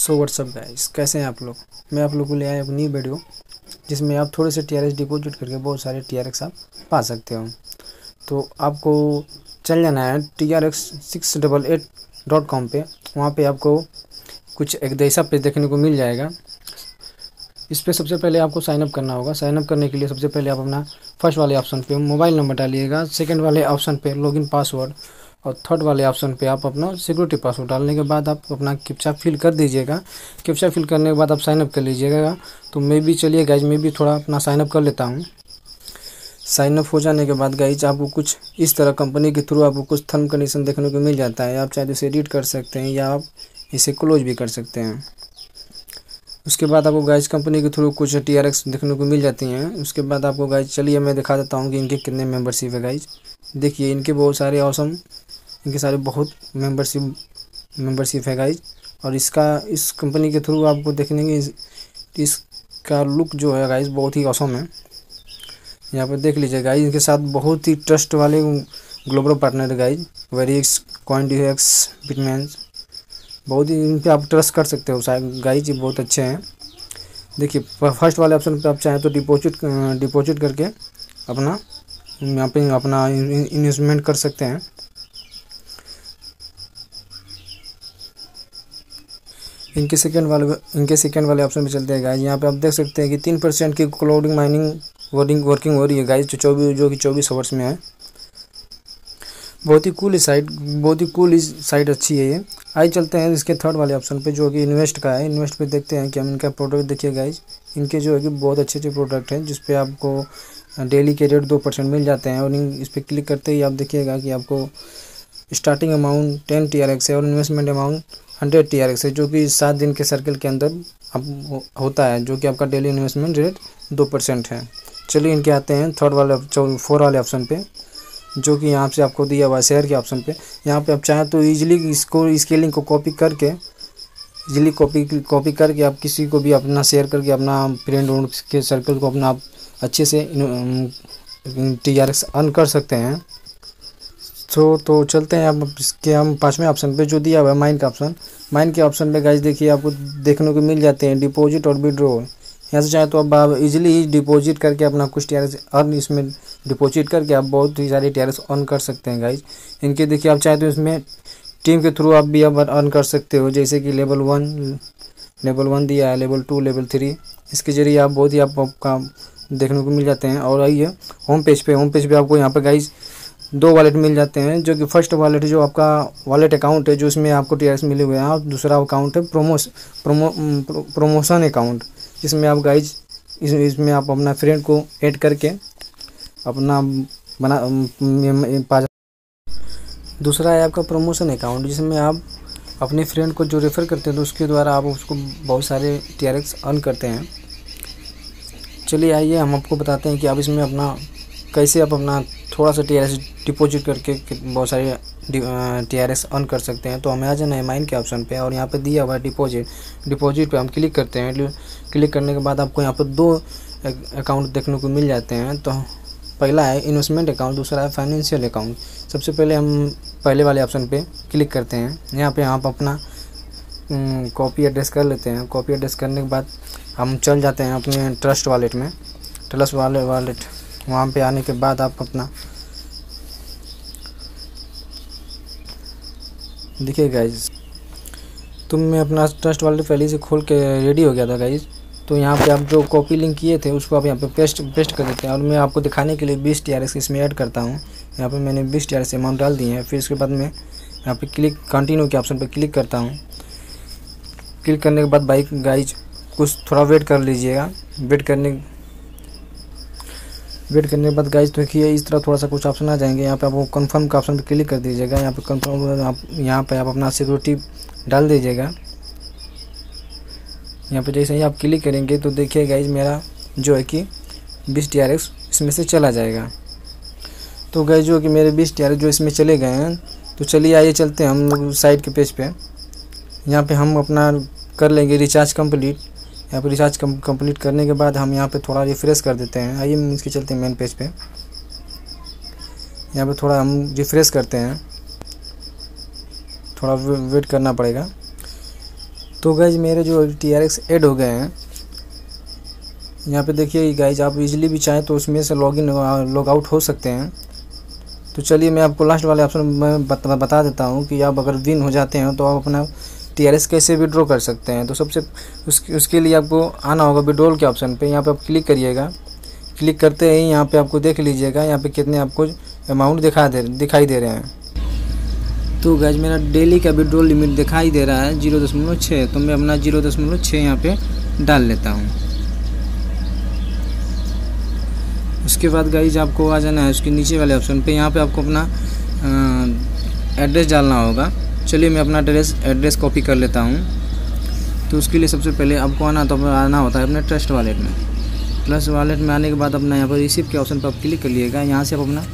So what's up guys कैसे हैं आप लोग? मैं आप लोग को ले आया एक न्यू वीडियो जिसमें आप थोड़े से टी डिपॉजिट करके बहुत सारे टीआरएक्स आप पा सकते हो। तो आपको चल जाना है T R X six double eight dot com पर वहाँ पर आपको कुछ एक ऐसा पेज देखने को मिल जाएगा। इस पर सबसे पहले आपको साइनअप करना होगा। साइनअप करने के लिए सबसे पहले आप अपना फ़र्स्ट वाले ऑप्शन पे मोबाइल नंबर डालिएगा। सेकंड वाले ऑप्शन पे लॉगिन पासवर्ड और थर्ड वाले ऑप्शन पे आप अपना सिक्योरिटी पासवर्ड डालने के बाद आप अपना किप्चा फिल कर दीजिएगा। किप्चा फिल करने के बाद आप साइनअप कर लीजिएगा। तो मैं भी चलिए गाइज़ मैं भी थोड़ा अपना साइनअप कर लेता हूँ। साइनअप हो जाने के बाद गाइज़ आपको कुछ इस तरह कंपनी के थ्रू आपको कुछ थर्म कंडीशन देखने को मिल जाता है। आप चाहे तो इसे एडिट कर सकते हैं या आप इसे क्लोज भी कर सकते हैं। उसके बाद आपको गाइज़ कंपनी के थ्रू कुछ टी आर एक्स देखने को मिल जाती हैं। उसके बाद आपको गाइज़ चलिए मैं दिखा देता हूँ कि इनके कितने मेम्बरशिप है गाइज़ देखिए, इनके बहुत सारे औसम इनके सारे बहुत मेंबरशिप मेंबरशिप है गाइज़ और इसका इस कंपनी के थ्रू आपको देखने की इस, इसका लुक जो है गाइज़ बहुत ही औसम है। यहाँ पर देख लीजिए गाइज़ इनके साथ बहुत ही ट्रस्ट वाले ग्लोबल पार्टनर गाइज़ वेरी एक्स क्वान्टी एक्स बिटमैन बहुत ही इन पर आप ट्रस्ट कर सकते हो गाइज़ ये बहुत अच्छे हैं। देखिए फ़र्स्ट वाले ऑप्शन पे आप चाहें तो डिपॉजिट डिपॉजिट करके अपना यहाँ पे अपना इन्वेस्टमेंट कर सकते हैं। इनके सेकंड वाले इनके सेकंड वाले ऑप्शन पे चलते हैं गाइज़ यहाँ पे आप देख सकते हैं कि तीन परसेंट की क्लाउडिंग माइनिंग वर्किंग वर्किंग हो रही है गाइज़ जो चौबीस जो कि चौबीस आवर्स में है। बहुत ही कूल साइट बहुत ही कूल साइट अच्छी है ये। आइए चलते हैं इसके थर्ड वाले ऑप्शन पे, जो कि इन्वेस्ट का है। इन्वेस्ट पे देखते हैं कि हम इनका प्रोडक्ट देखिए गाइज़ इनके जो है कि बहुत अच्छे अच्छे प्रोडक्ट हैं जिसपे आपको डेली के रेट दो परसेंट मिल जाते हैं। और इस पर क्लिक करते ही आप देखिएगा कि आपको starting amount ten T R X है और investment amount hundred T R X है जो कि सात दिन के सर्कल के अंदर अब होता है, जो कि आपका डेली इन्वेस्टमेंट रेट दो परसेंट है। चलिए इनके आते हैं थर्ड वाले फोर वाले ऑप्शन पे, जो कि यहाँ से आपको दिया हुआ है शेयर के ऑप्शन पे। यहाँ पे आप चाहें तो इजीली इसको इसके लिंक को कॉपी करके इजीली कॉपी कॉपी करके आप किसी को भी अपना शेयर करके अपना फ्रेंड उंड के सर्कल को अपना आप अच्छे से टी आर एक्स अर्न कर सकते हैं। सो तो चलते हैं अब इसके हम पाँचवें ऑप्शन पे जो दिया हुआ है माइन का ऑप्शन माइन के ऑप्शन पे गाइज़ देखिए, आपको देखने को मिल जाते हैं डिपॉजिट और विड्रो यहाँ से चाहे तो अब आप इजीली डिपॉजिट करके अपना कुछ टी अर्न इसमें डिपॉजिट करके आप बहुत ही सारे टी अर्न कर सकते हैं गाइज़ इनके देखिए, आप चाहे तो इसमें टीम के थ्रू आप भी अब अर्न कर सकते हो, जैसे कि लेवल वन लेवल वन दिया है लेवल टू लेवल थ्री इसके ज़रिए आप बहुत ही आप, आपका देखने को मिल जाते हैं। और आइए होम पेज पे होम पेज पे आपको यहाँ पे गाइज़ दो वॉलेट मिल जाते हैं जो कि फ़र्स्ट वॉलेट जो आपका वॉलेट अकाउंट है जो इसमें आपको TRX मिले हुए हैं। और दूसरा अकाउंट है प्रोमोस प्रोमो प्रोमोशन अकाउंट जिसमें आप गाइज़ इस, इसमें आप अपना फ्रेंड को ऐड करके अपना बना पा दूसरा है आपका प्रमोशन अकाउंट जिसमें आप अपने फ्रेंड को जो रेफ़र करते हैं तो उसके द्वारा आप उसको बहुत सारे टी अर्न करते हैं। चलिए आइए हम आपको बताते हैं कि आप इसमें अपना कैसे आप अपना थोड़ा सा टी डिपॉजिट करके बहुत सारे टी आर एस अर्न कर सकते हैं। तो हमें आ जाना है माइन के ऑप्शन पे और यहाँ पे दिया हुआ है डिपॉजिट डिपॉजिट पे हम क्लिक करते हैं क्लिक करने के बाद आपको यहाँ पर दो अकाउंट देखने को मिल जाते हैं। तो पहला है इन्वेस्टमेंट अकाउंट दूसरा है फाइनेंशियल अकाउंट सबसे पहले हम पहले वाले ऑप्शन पे क्लिक करते हैं। यहाँ पे आप अपना कॉपी एड्रेस कर लेते हैं। कॉपी एड्रेस करने के बाद हम चल जाते हैं अपने ट्रस्ट वॉलेट में। ट्रस्ट वाले वॉलेट वहाँ पे आने के बाद आप अपना देखिए गाइज़ तो मैं अपना ट्रस्ट वाले पहले से खोल के रेडी हो गया था गाइज़ तो यहाँ पे आप जो कॉपी लिंक किए थे, उसको आप यहाँ पे पेस्ट पेस्ट कर देते हैं। और मैं आपको दिखाने के लिए बीस टी आर एस इसमें ऐड करता हूँ। यहाँ पे मैंने बीस टी आर एस अमाउंट डाल दिए हैं। फिर उसके बाद मैं यहाँ पे क्लिक कंटिन्यू के ऑप्शन पे क्लिक करता हूँ। क्लिक करने के बाद बाइक गाइज़ कुछ थोड़ा वेट कर लीजिएगा। वेट करने वेट करने के बाद गाइज़ देखिए, इस तरह थोड़ा सा कुछ ऑप्शन आ जाएँगे। यहाँ पे आपको कंफर्म का ऑप्शन पर क्लिक कर दीजिएगा। यहाँ पे कंफर्म आप, यहाँ पे आप अपना सिक्योरिटी डाल दीजिएगा। यहाँ पे जैसे ही आप क्लिक करेंगे तो देखिए गाइज़ मेरा जो है कि बीस टी इसमें से चला जाएगा। तो गए जो कि मेरे बीस टी जो इसमें चले गए हैं तो चलिए आइए चलते हैं हम लोग साइड के पेज पे। यहाँ पे हम अपना कर लेंगे रिचार्ज कंप्लीट यहाँ पर रिचार्ज कंप्लीट करने के बाद हम यहाँ पे थोड़ा रिफ्रेश कर देते हैं। आइए इसके चलते मेन पेज पे। यहाँ पे थोड़ा हम रिफ्रेश करते हैं। थोड़ा वेट करना पड़ेगा। तो गैज मेरे जो टी आर एक्स एड हो गए हैं, यहाँ पे देखिए गाइज़ आप इजीली भी चाहें तो उसमें से लॉगिन लॉग आउट हो सकते हैं। तो चलिए मैं आपको लास्ट वाले ऑप्शन में बता देता हूँ कि आप अगर विन हो जाते हैं तो आप अपना टी आर एस कैसे विड्रॉ कर सकते हैं? तो सबसे उसके उसके लिए आपको आना होगा विड्रॉल के ऑप्शन पे। यहाँ पे आप क्लिक करिएगा। क्लिक करते ही यहाँ पे आपको देख लीजिएगा यहाँ पे कितने आपको अमाउंट दिखा दे, दिखाई दे रहे हैं। तो गैज मेरा डेली का विड्रॉल लिमिट दिखाई दे रहा है ज़ीरो दशमलव छः तो मैं अपना ज़ीरो दशमलव छः यहाँ पे डाल लेता हूँ। उसके बाद गाइज़ आपको आ जाना है उसके नीचे वाले ऑप्शन पे। यहाँ पे आपको अपना एड्रेस डालना होगा। चलिए मैं अपना एड्रेस एड्रेस कॉपी कर लेता हूँ। तो उसके लिए सबसे पहले आपको आना तो आना होता है अपने ट्रस्ट वालेट में। प्लस वालेट में आने के बाद अपना यहाँ पर रिसीव के ऑप्शन पर आप क्लिक कर लिएगा यहाँ से आप अपना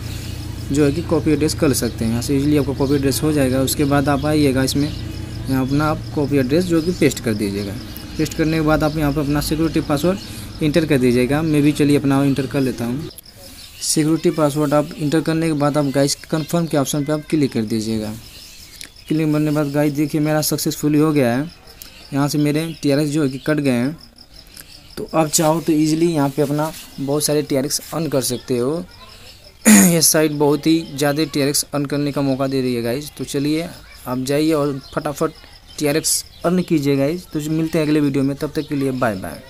जो है कि कॉपी एड्रेस कर सकते हैं। यहाँ से इजीली आपको कॉपी एड्रेस हो जाएगा। उसके बाद आप आइएगा इसमें। यहाँ अपना आप कॉपी एड्रेस जो कि पेस्ट कर दीजिएगा। पेस्ट करने के बाद आप यहाँ पर अपना सिक्योरिटी पासवर्ड इंटर कर दीजिएगा। मैं भी चलिए अपना इंटर कर लेता हूँ। सिक्योरिटी पासवर्ड आप इंटर करने के बाद आप गाइस कन्फर्म के ऑप्शन पर आप क्लिक कर दीजिएगा। क्लिक करने के बाद गाइस देखिए मेरा सक्सेसफुली हो गया है। यहाँ से मेरे टी जो है कि कट गए हैं। तो आप चाहो तो ईजिली यहाँ पे अपना बहुत सारे टी अर्न कर सकते हो। ये साइट बहुत ही ज़्यादा टी अर्न करने का मौका दे रही है गाइज़ तो चलिए आप जाइए और फटाफट टी अर्न कीजिए गाइज़ तो मिलते हैं अगले वीडियो में। तब तक के लिए बाय बाय